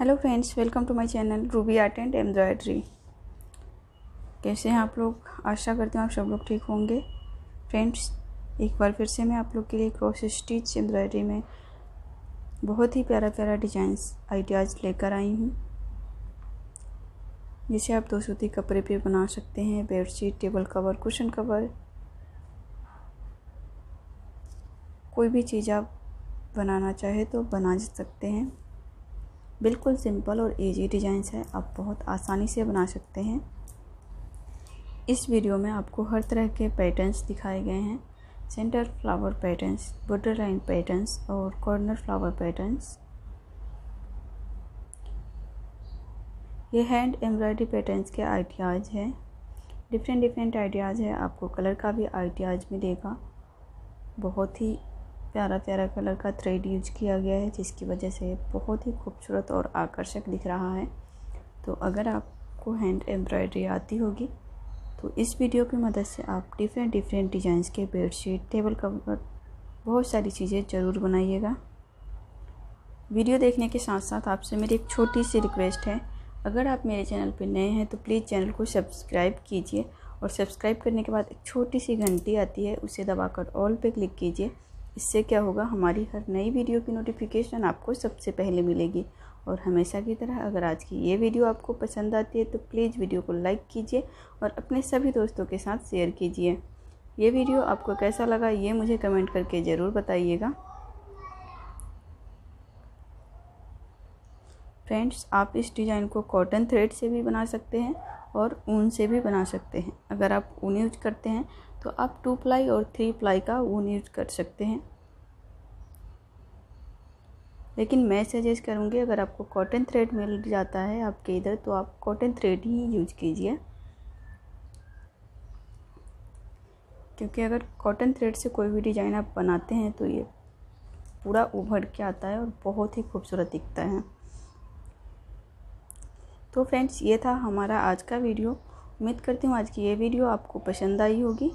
Hello friends, welcome to my channel Ruby art and embroidery. कैसे हैं आप लोग? आशा करती हूँ आप सब लोग ठीक होंगे। फ्रेंड्स, एक बार फिर से मैं आप लोग के लिए क्रॉस स्टिच एम्ब्रॉयडरी में बहुत ही प्यारा प्यारा डिजाइंस आइडियाज़ लेकर आई हूँ। जिसे आप दो सूती कपड़े पे बना सकते हैं, bedsheet, table cover, cushion cover. कोई भी चीज़ आप बनाना चाहे तो बना सकते हैं। बिल्कुल सिंपल और इजी डिज़ाइंस है। आप बहुत आसानी से बना सकते हैं। इस वीडियो में आपको हर तरह के पैटर्न्स दिखाए गए हैं। Centre flower patterns border line patterns और कॉर्नर फ्लावर पैटर्न्स ये हैंड एम्ब्रॉयडरी पैटर्न्स के आइडियाज़ हैं। डिफरेंट डिफरेंट आइडियाज़ है। आपको कलर का भी आइडियाज़ मिलेगा। बहुत ही प्यारा प्यारा कलर का थ्रेड यूज़ किया गया है, जिसकी वजह से बहुत ही खूबसूरत और आकर्षक दिख रहा है। तो अगर आपको हैंड एम्ब्रॉयडरी आती होगी तो इस वीडियो की मदद से आप डिफरेंट डिफरेंट डिज़ाइंस के बेडशीट टेबल कवर बहुत सारी चीज़ें ज़रूर बनाइएगा। वीडियो देखने के साथ साथ आपसे मेरी एक छोटी सी रिक्वेस्ट है। अगर आप मेरे चैनल पर नए हैं तो प्लीज़ चैनल को सब्सक्राइब कीजिए और सब्सक्राइब करने के बाद एक छोटी सी घंटी आती है, उसे दबाकर ऑल पे क्लिक कीजिए। इससे क्या होगा, हमारी हर नई वीडियो की नोटिफिकेशन आपको सबसे पहले मिलेगी। और हमेशा की तरह अगर आज की ये वीडियो आपको पसंद आती है तो प्लीज़ वीडियो को लाइक कीजिए और अपने सभी दोस्तों के साथ शेयर कीजिए। ये वीडियो आपको कैसा लगा, ये मुझे कमेंट करके ज़रूर बताइएगा। फ्रेंड्स आप इस डिज़ाइन को कॉटन थ्रेड से भी बना सकते हैं। और ऊन से भी बना सकते हैं। अगर आप ऊन यूज़ करते हैं तो आप टू प्लाई और थ्री प्लाई का ऊन यूज़ कर सकते हैं। लेकिन मैं सजेस्ट करूँगी, अगर आपको कॉटन थ्रेड मिल जाता है आपके इधर तो आप कॉटन थ्रेड ही यूज़ कीजिए। क्योंकि अगर कॉटन थ्रेड से कोई भी डिज़ाइन आप बनाते हैं तो ये पूरा उभर के आता है और बहुत ही खूबसूरत दिखता है। तो फ्रेंड्स, ये था हमारा आज का वीडियो। उम्मीद करती हूँ आज की ये वीडियो आपको पसंद आई होगी।